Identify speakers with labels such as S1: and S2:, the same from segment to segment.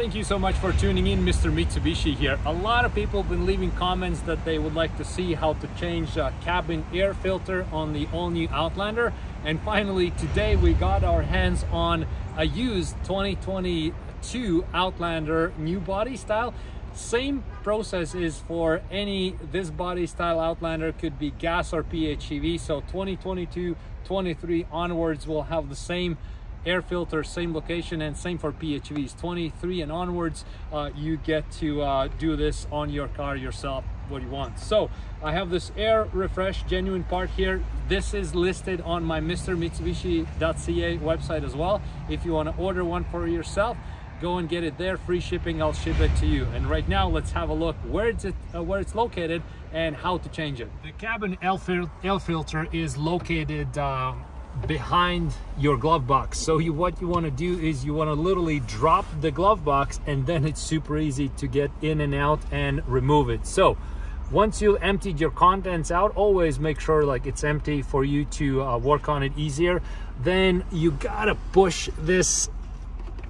S1: Thank you so much for tuning in, Mr. Mitsubishi here. A lot of people have been leaving comments that they would like to see how to change a cabin air filter on the all-new Outlander. And finally, today we got our hands on a used 2022 Outlander new body style. Same process is for any this body style Outlander could be gas or PHEV. So 2022, 23 onwards will have the same air filter same location and same for PHEVs 23 and onwards uh, you get to uh, do this on your car yourself what you want. So i have this air refresh genuine part here. This is listed on my mrmitsubishi.ca website as well. If you want to order one for yourself go and get it there. Free shipping i'll ship it to you. And right now let's have a look where it's it uh, where it's located and how to change it. The cabin air, fil air filter is located uh, behind your glove box. So you what you want to do is you want to literally drop the glove box and then it's super easy to get in and out and remove it. So once you emptied your contents out always make sure like it's empty for you to uh, work on it easier. Then you gotta push this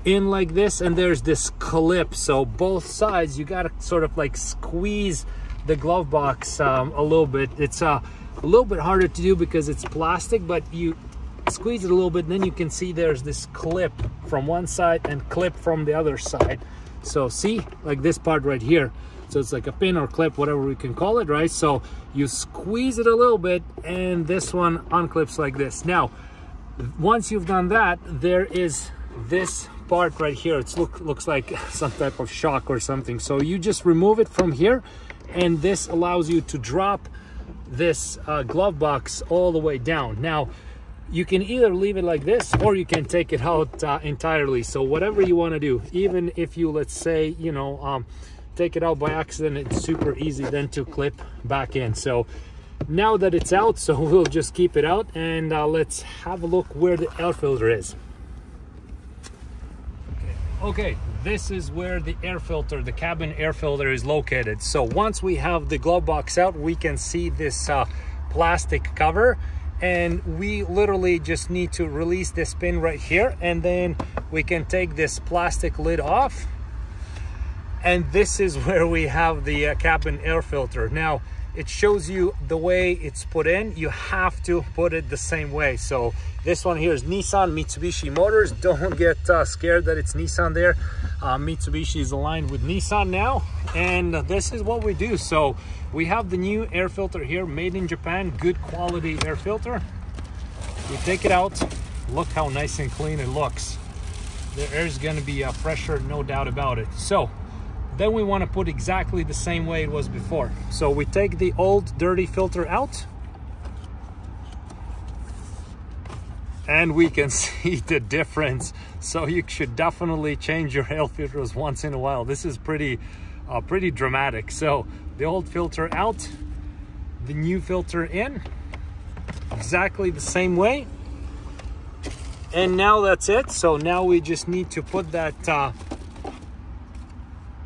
S1: in like this and there's this clip. So both sides you gotta sort of like squeeze the glove box um, a little bit. It's uh, a little bit harder to do because it's plastic but you squeeze it a little bit then you can see there's this clip from one side and clip from the other side. So see? Like this part right here. So it's like a pin or clip whatever we can call it right? So you squeeze it a little bit and this one unclips like this. Now once you've done that there is this part right here. It look, looks like some type of shock or something. So you just remove it from here and this allows you to drop this uh, glove box all the way down. Now you can either leave it like this or you can take it out uh, entirely. So whatever you want to do even if you let's say you know um, take it out by accident it's super easy then to clip back in. So now that it's out so we'll just keep it out and uh, let's have a look where the air filter is okay this is where the air filter the cabin air filter is located. So once we have the glove box out we can see this uh, plastic cover. And we literally just need to release this pin right here. And then we can take this plastic lid off. And this is where we have the uh, cabin air filter. Now it shows you the way it's put in. You have to put it the same way. So this one here is nissan mitsubishi motors. Don't get uh, scared that it's nissan there. Uh, mitsubishi is aligned with nissan now and this is what we do. So we have the new air filter here made in japan good quality air filter. We take it out. Look how nice and clean it looks. The air is going to be uh, fresher no doubt about it. So then we want to put exactly the same way it was before. So we take the old dirty filter out and we can see the difference. So you should definitely change your air filters once in a while. This is pretty, uh, pretty dramatic. So the old filter out, the new filter in, exactly the same way. And now that's it. So now we just need to put that uh,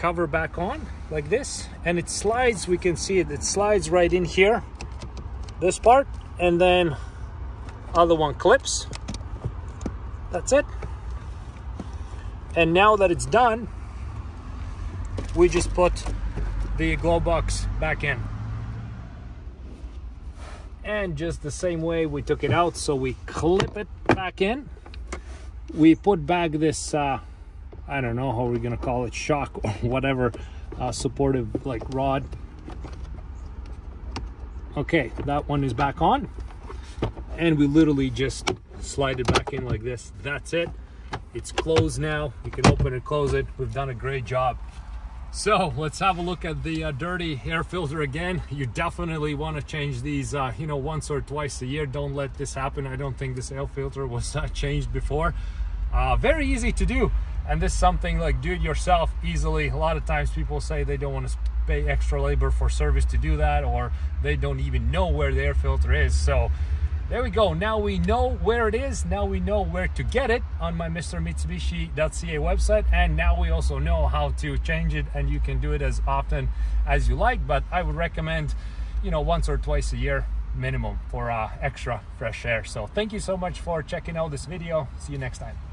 S1: cover back on like this and it slides we can see it it slides right in here this part and then other one clips. That's it. And now that it's done we just put the glow box back in. And just the same way we took it out so we clip it back in. We put back this uh, I don't know how we're gonna call it, shock or whatever, uh, supportive like rod. Okay, that one is back on. And we literally just slide it back in like this. That's it. It's closed now. You can open and close it. We've done a great job. So let's have a look at the uh, dirty air filter again. You definitely want to change these, uh, you know, once or twice a year. Don't let this happen. I don't think this air filter was uh, changed before. Uh, very easy to do and this is something like do it yourself easily. A lot of times people say they don't want to pay extra labor for service to do that or they don't even know where the air filter is. So there we go. Now we know where it is. Now we know where to get it on my mrmitsubishi.ca website. And now we also know how to change it and you can do it as often as you like. But i would recommend you know once or twice a year minimum for uh, extra fresh air. So thank you so much for checking out this video. See you next time